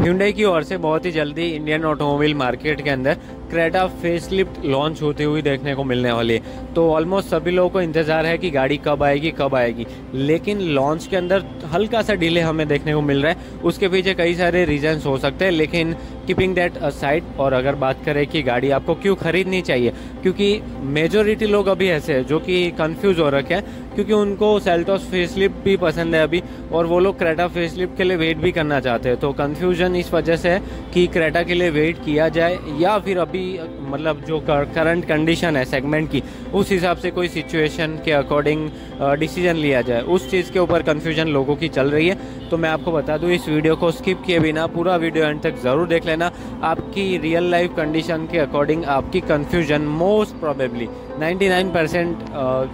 hyundai की ओर से बहुत ही जल्दी इंडियन ऑटोमोबाइल मार्केट के अंदर क्रेटा फेसलिफ्ट लॉन्च होती हुई देखने को मिलने वाली है। तो ऑलमोस्ट सभी लोगों को इंतज़ार है कि गाड़ी कब आएगी कब आएगी। लेकिन लॉन्च के अंदर हल्का सा डिले हमें देखने को मिल रहा है। उसके पीछे कई सारे रीजंस हो सकते हैं, लेकिन कीपिंग दैट असाइड और अगर बात करें कि गाड़ी आपको क्यों खरीदनी चाहिए, क्योंकि मेजोरिटी लोग अभी ऐसे हैं जो कि कंफ्यूज हो रखे हैं, क्योंकि उनको सेल्टोस फेसलिप भी पसंद है अभी, और वो लोग क्रेटा फेसलिप के लिए वेट भी करना चाहते हैं। तो कन्फ्यूज़न इस वजह से है कि क्रेटा के लिए वेट किया जाए, या फिर अभी मतलब जो करंट कंडीशन है सेगमेंट की, उस हिसाब से कोई सिचुएशन के अकॉर्डिंग डिसीज़न लिया जाए। उस चीज़ के ऊपर कन्फ्यूज़न लोगों की चल रही है। तो मैं आपको बता दूँ, इस वीडियो को स्किप किए बिना पूरा वीडियो एंड तक ज़रूर देख लेना। आपकी रियल लाइफ कंडीशन के अकॉर्डिंग आपकी confusion most probably 99 percent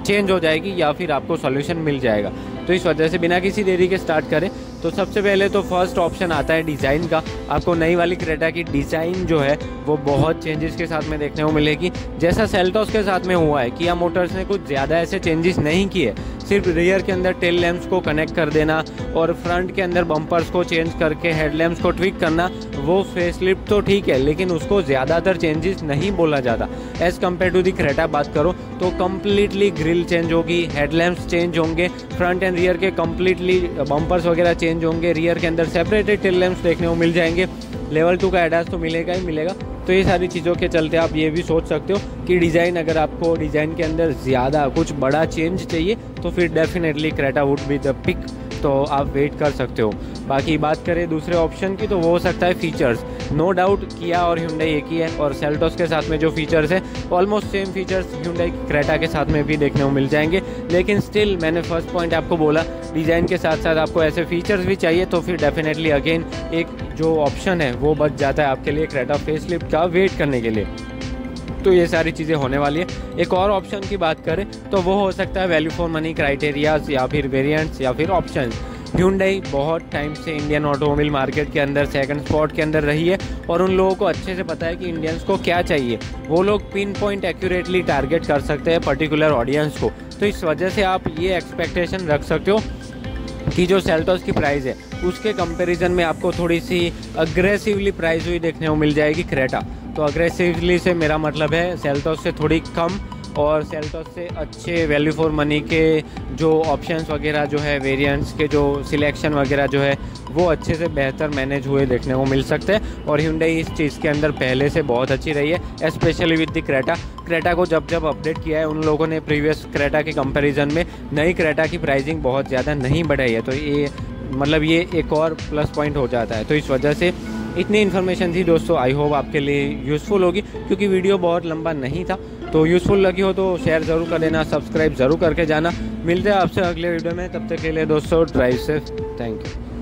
change हो जाएगी या फिर आपको सॉल्यूशन मिल जाएगा। तो इस वजह से बिना किसी देरी के स्टार्ट करें। तो सबसे पहले तो फ़र्स्ट ऑप्शन आता है डिज़ाइन का। आपको नई वाली क्रेटा की डिज़ाइन जो है, वो बहुत चेंजेस के साथ में देखने को मिलेगी। जैसा सेल्टॉस के साथ में हुआ है कि किया मोटर्स ने कुछ ज़्यादा ऐसे चेंजेस नहीं किए। सिर्फ़ रियर के अंदर टेल लैम्प्स को कनेक्ट कर देना और फ्रंट के अंदर बम्पर्स को चेंज करके हेड लैम्प्स को ट्विक करना, वो फेस लिफ्ट तो ठीक है, लेकिन उसको ज़्यादातर चेंजेस नहीं बोला जाता। As compare to the Creta बात करो तो कम्प्लीटली ग्रिल चेंज होगी हेड लैम्प्स चेंज होंगे फ्रंट एंड रियर के कम्प्लीटली बम्पर्स वगैरह चेंज होंगे। रियर के अंदर सेपरेटेड टेल लैम्प्स देखने को मिल जाएँगे। लेवल टू का एडास तो मिलेगा ही मिलेगा। तो ये सारी चीज़ों के चलते आप ये भी सोच सकते हो कि डिज़ाइन अगर आपको डिज़ाइन के अंदर ज़्यादा कुछ बड़ा चेंज चाहिए तो फिर definitely Creta would be the pick तो आप वेट कर सकते हो। बाकी बात करें दूसरे ऑप्शन की तो वो हो सकता है फीचर्स नो डाउट किया और ह्यूंडई एक ही है, और सेल्टोस के साथ में जो फीचर्स है almost same features Hyundai Creta के साथ में भी देखने को मिल जाएँगे। लेकिन स्टिल मैंने फ़र्स्ट पॉइंट आपको बोला डिज़ाइन के साथ साथ आपको ऐसे फीचर्स भी चाहिए तो फिर डेफिनेटली अगेन एक जो ऑप्शन है, वो बच जाता है आपके लिए क्रेटा फेस का वेट करने के लिए। तो ये सारी चीज़ें होने वाली है। एक और ऑप्शन की बात करें तो वो हो सकता है वैल्यू फॉर मनी क्राइटेरियाज या फिर वेरिएंट्स या फिर ऑप्शन ह्यूंडई बहुत टाइम से इंडियन ऑटोमोबाइल मार्केट के अंदर सेकंड स्पॉट के अंदर रही है और उन लोगों को अच्छे से पता है कि इंडियंस को क्या चाहिए। वो लोग पिन पॉइंट एक्यूरेटली टारगेट कर सकते हैं पर्टिकुलर ऑडियंस को। तो इस वजह से आप ये एक्सपेक्टेशन रख सकते हो कि जो सेल्टोस की प्राइस है, उसके कंपैरिजन में आपको थोड़ी सी अग्रेसिवली प्राइस हुई देखने को मिल जाएगी क्रेटा तो अग्रेसिवली से मेरा मतलब है सेल्टोस से थोड़ी कम और सेल्टोस से अच्छे वैल्यू फॉर मनी के जो ऑप्शंस वगैरह जो है वेरिएंट्स के जो सिलेक्शन वगैरह जो है, वो अच्छे से बेहतर मैनेज हुए देखने को मिल सकते हैं। और हिंडई इस चीज़ के अंदर पहले से बहुत अच्छी रही है specially with the Creta Creta को जब जब अपडेट किया है, उन लोगों ने प्रीवियस क्रेटा के कंपैरिजन में नई क्रेटा की प्राइसिंग बहुत ज़्यादा नहीं बढ़ाई है। तो ये मतलब ये एक और प्लस पॉइंट हो जाता है। तो इस वजह से इतनी इन्फॉर्मेशन थी दोस्तों आई होप आपके लिए यूज़फुल होगी, क्योंकि वीडियो बहुत लंबा नहीं था। तो यूज़फुल लगी हो तो शेयर ज़रूर कर देना सब्सक्राइब ज़रूर करके जाना। मिलते हैं आपसे अगले वीडियो में, तब तक के लिए दोस्तों ड्राइव सेफ़ थैंक यू